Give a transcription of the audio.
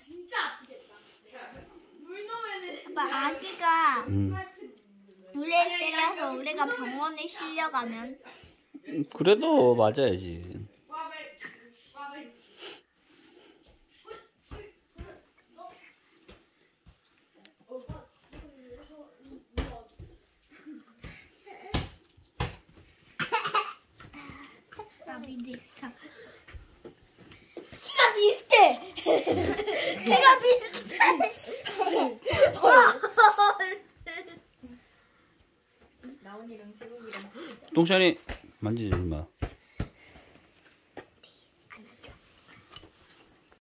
진짜 아프겠다. 물 넣으면 아빠 아기가 음. 물에 때려서 우리가 병원에 실려가면 그래도 맞아야지. 나비 비슷하. 키가 비슷해. 키가 비슷해. 나온이랑 제국이랑 동찬이 만지지 마.